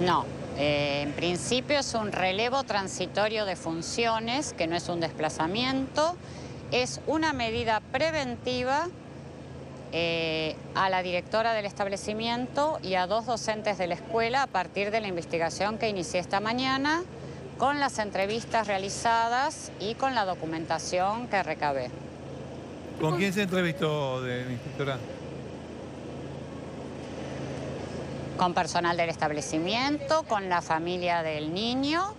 No, eh, en principio es un relevo transitorio de funciones, que no es un desplazamiento, es una medida preventiva eh, a la directora del establecimiento y a dos docentes de la escuela a partir de la investigación que inicié esta mañana con las entrevistas realizadas y con la documentación que recabé. ¿Con quién se entrevistó, de, inspectora? Con personal del establecimiento, con la familia del niño,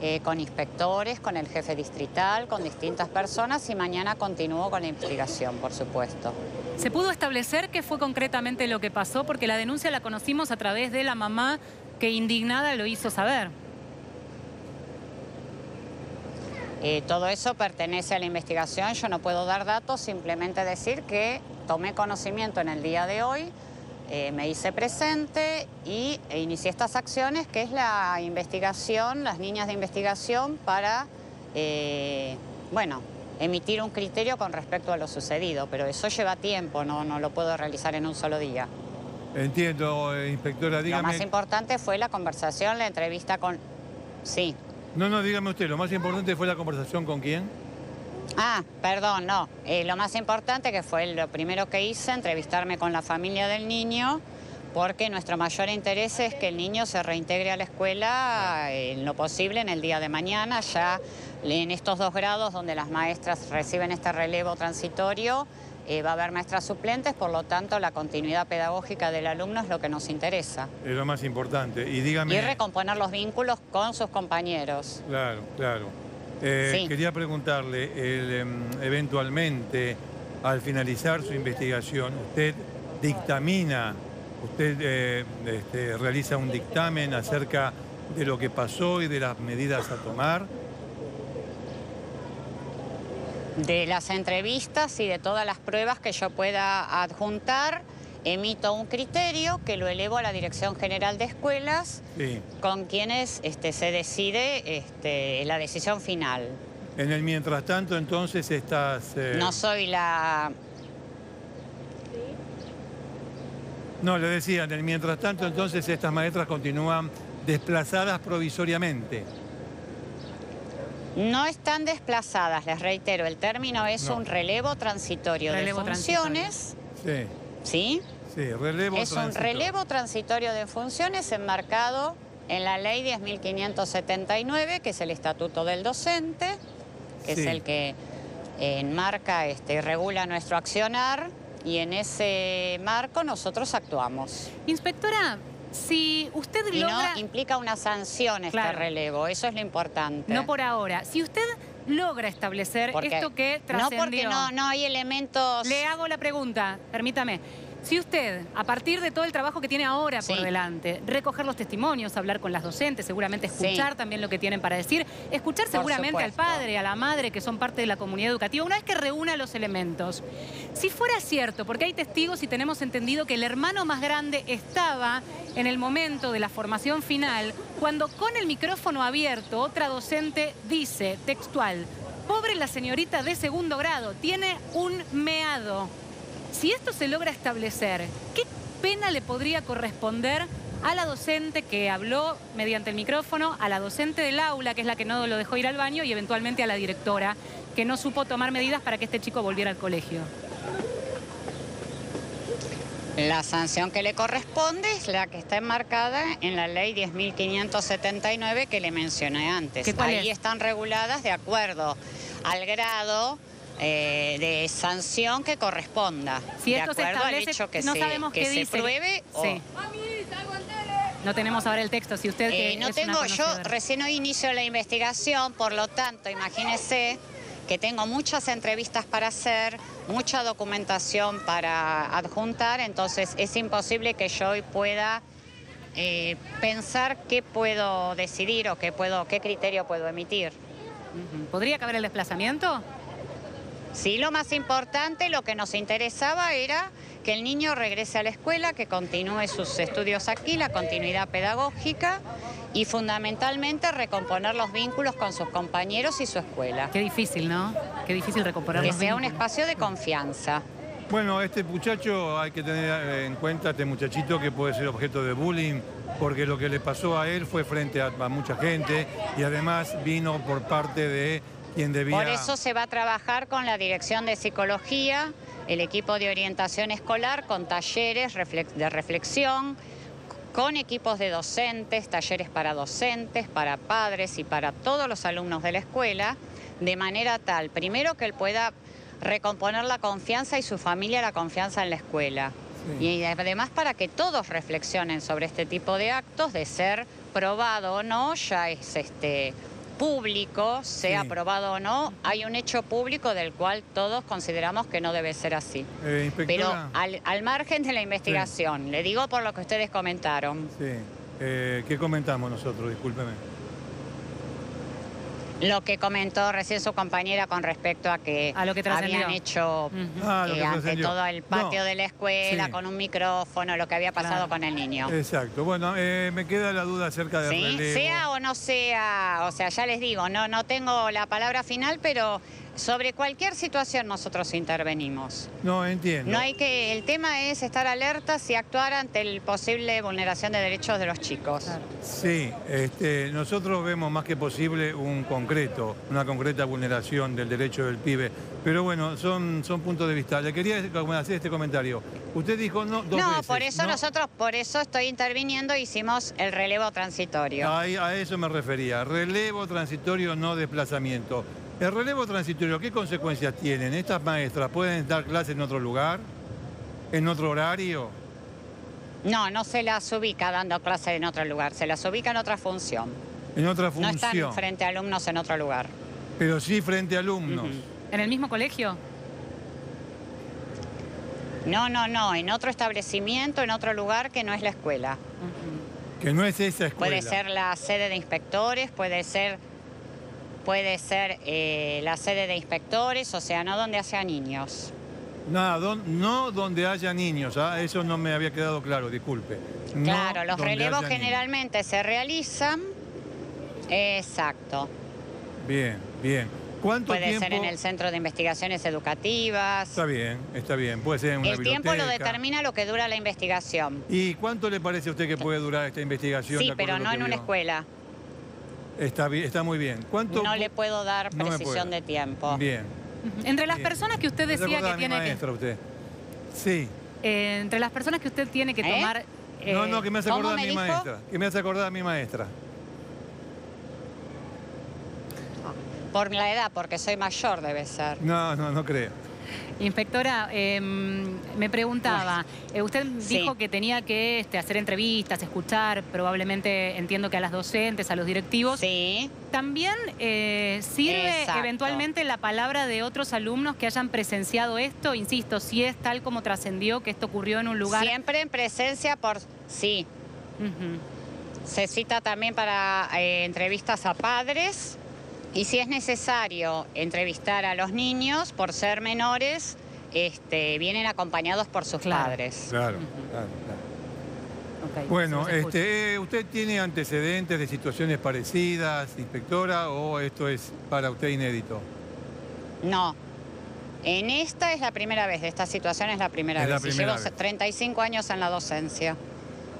eh, con inspectores, con el jefe distrital, con distintas personas y mañana continúo con la investigación, por supuesto. ¿Se pudo establecer qué fue concretamente lo que pasó? Porque la denuncia la conocimos a través de la mamá que indignada lo hizo saber. Eh, todo eso pertenece a la investigación, yo no puedo dar datos, simplemente decir que tomé conocimiento en el día de hoy, eh, me hice presente y e inicié estas acciones, que es la investigación, las líneas de investigación para, eh, bueno, emitir un criterio con respecto a lo sucedido, pero eso lleva tiempo, no, no lo puedo realizar en un solo día. Entiendo, inspectora, dígame... Lo más importante fue la conversación, la entrevista con... Sí. No, no, dígame usted, lo más importante fue la conversación con quién. Ah, perdón, no. Eh, lo más importante que fue lo primero que hice, entrevistarme con la familia del niño, porque nuestro mayor interés es que el niño se reintegre a la escuela en lo posible en el día de mañana, ya en estos dos grados donde las maestras reciben este relevo transitorio, eh, va a haber maestras suplentes, por lo tanto la continuidad pedagógica del alumno es lo que nos interesa. Es lo más importante. Y dígame... Y recomponer los vínculos con sus compañeros. Claro, claro. Eh, quería preguntarle, em, eventualmente, al finalizar su investigación, usted dictamina, usted eh, este, realiza un dictamen acerca de lo que pasó y de las medidas a tomar de las entrevistas y de todas las pruebas que yo pueda adjuntar, emito un criterio que lo elevo a la Dirección General de Escuelas, con quienes este, se decide este, la decisión final. En el mientras tanto, entonces, estás... Eh, no soy la... No, le decía, en el mientras tanto, entonces, estas maestras continúan desplazadas provisoriamente. No están desplazadas, les reitero, el término es un relevo transitorio de funciones. Sí. ¿Sí? Sí, relevo Es un relevo transitorio de funciones enmarcado en la ley 10.579, que es el estatuto del docente, que es el que enmarca este, y regula nuestro accionar, y en ese marco nosotros actuamos. Inspectora, si usted y logra... no implica una sanción este relevo, eso es lo importante. No por ahora. Si usted logra establecer esto que trascendió... No porque no, no hay elementos... Le hago la pregunta, permítame. Si usted, a partir de todo el trabajo que tiene ahora por delante, recoger los testimonios, hablar con las docentes, seguramente escuchar también lo que tienen para decir, escuchar seguramente al padre, a la madre, que son parte de la comunidad educativa, una vez que reúna los elementos. Si fuera cierto, porque hay testigos y tenemos entendido que el hermano más grande estaba en el momento de la formación final, cuando con el micrófono abierto, otra docente dice, textual, pobre la señorita de segundo grado, tiene un meado. Si esto se logra establecer, ¿qué pena le podría corresponder a la docente que habló mediante el micrófono, a la docente del aula, que es la que no lo dejó ir al baño, y eventualmente a la directora, que no supo tomar medidas para que este chico volviera al colegio? La sanción que le corresponde es la que está enmarcada en la ley 10.579 que le mencioné antes. Ahí están reguladas de acuerdo al grado eh, de sanción que corresponda. Si de esto se hecho que, no se, sabemos que se pruebe No tenemos ahora el texto, si usted eh, No tengo, yo recién hoy inicio la investigación, por lo tanto, imagínese que tengo muchas entrevistas para hacer, mucha documentación para adjuntar, entonces es imposible que yo hoy pueda eh, pensar qué puedo decidir o qué, puedo, qué criterio puedo emitir. ¿Podría caber el desplazamiento? Sí, lo más importante, lo que nos interesaba era que el niño regrese a la escuela, que continúe sus estudios aquí, la continuidad pedagógica y fundamentalmente recomponer los vínculos con sus compañeros y su escuela. Qué difícil, ¿no? Qué difícil recomponer que los vínculos. Que sea un espacio de confianza. Bueno, este muchacho hay que tener en cuenta, este muchachito que puede ser objeto de bullying, porque lo que le pasó a él fue frente a, mucha gente y además vino por parte de quien debía... Por eso se va a trabajar con la Dirección de Psicología, el equipo de orientación escolar, con talleres de reflexión, con equipos de docentes, talleres para docentes, para padres y para todos los alumnos de la escuela, de manera tal, primero que él pueda recomponer la confianza y su familia la confianza en la escuela. Y además para que todos reflexionen sobre este tipo de actos, de ser probado o no, ya es este público, sea aprobado o no, hay un hecho público del cual todos consideramos que no debe ser así. Eh, Pero al, margen de la investigación, le digo por lo que ustedes comentaron. Sí. Eh, ¿Qué comentamos nosotros? Discúlpeme lo que comentó recién su compañera con respecto a que, habían hecho ah, eh, ante todo el patio de la escuela con un micrófono, lo que había pasado con el niño. Exacto. Bueno, eh, me queda la duda acerca de ¿Sí? Sea o no sea, o sea, ya les digo, no, no tengo la palabra final, pero sobre cualquier situación nosotros intervenimos. No, entiendo. No hay que, el tema es estar alertas y actuar ante el posible vulneración de derechos de los chicos. Sí, este, nosotros vemos más que posible un concreto, una concreta vulneración del derecho del pibe. Pero bueno, son, son puntos de vista. Le quería hacer este comentario. Usted dijo no dos No, por eso nosotros, por eso estoy interviniendo, hicimos el relevo transitorio. a eso me refería. Relevo transitorio, no desplazamiento. ¿El relevo transitorio qué consecuencias tienen? ¿Estas maestras pueden dar clases en otro lugar? ¿En otro horario? No, no se las ubica dando clases en otro lugar, se las ubica en otra función. En otra función. No están frente a alumnos en otro lugar. Pero sí frente a alumnos. ¿En el mismo colegio? No, no, no, en otro establecimiento, en otro lugar que no es la escuela. Que no es esa escuela. Puede ser la sede de inspectores, puede ser puede ser eh, la sede de inspectores, o sea, no donde haya niños. Nada, no donde haya niños, ¿ah? eso no me había quedado claro, disculpe. claro, los relevos generalmente se realizan. Exacto. Bien, bien. ¿Cuánto Puede ser en el Centro de Investigaciones Educativas. Está bien, está bien. Puede ser en una El tiempo lo determina lo que dura la investigación. ¿Y cuánto le parece a usted que puede durar esta investigación? Sí, pero no en una escuela. Está, está muy bien. ¿Cuánto... No le puedo dar precisión de tiempo. Bien. Entre las personas que usted decía que tiene maestra, usted. Sí. Eh, entre las personas que usted tiene que ¿Eh? tomar... no, no, que me hace acordar a mi maestra. Que me hace acordar a mi maestra. Por la edad, porque soy mayor debe ser. No, no, no creo. Inspectora, em, me preguntaba, eh, usted dijo que tenía que este, hacer entrevistas, escuchar, probablemente entiendo que a las docentes, a los directivos. Sí. ¿También eh, sirve eventualmente la palabra de otros alumnos que hayan presenciado esto? Insisto, si es tal como trascendió que esto ocurrió en un lugar... Siempre en presencia por... Sí. Se cita también para eh, entrevistas a padres y si es necesario entrevistar a los niños por ser menores, este, vienen acompañados por sus padres. Claro, claro, claro. bueno, este, ¿usted tiene antecedentes de situaciones parecidas, inspectora, o esto es para usted inédito? No. En esta es la primera vez, de esta situación es la primera vez. llevo 35 años en la docencia.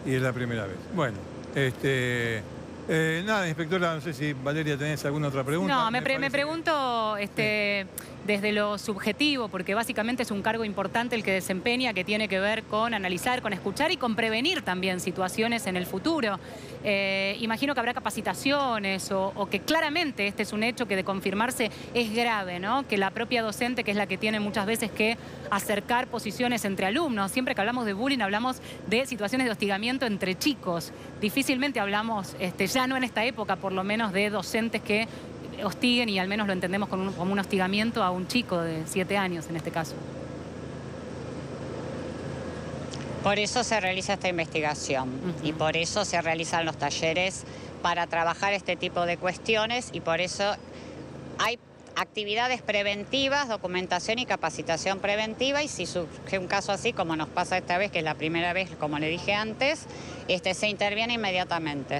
Y es la primera vez. Bueno, este... Eh, nada, inspectora, no sé si Valeria tenés alguna otra pregunta. No, me, pregunto este, desde lo subjetivo, porque básicamente es un cargo importante el que desempeña, que tiene que ver con analizar, con escuchar y con prevenir también situaciones en el futuro. Eh, imagino que habrá capacitaciones o, que claramente este es un hecho que de confirmarse es grave, ¿no? Que la propia docente, que es la que tiene muchas veces que acercar posiciones entre alumnos. Siempre que hablamos de bullying hablamos de situaciones de hostigamiento entre chicos. Difícilmente hablamos, este, ya no en esta época, por lo menos de docentes que hostiguen y al menos lo entendemos como un, hostigamiento a un chico de siete años en este caso. Por eso se realiza esta investigación y por eso se realizan los talleres para trabajar este tipo de cuestiones y por eso hay actividades preventivas, documentación y capacitación preventiva y si surge un caso así como nos pasa esta vez, que es la primera vez, como le dije antes, este, se interviene inmediatamente.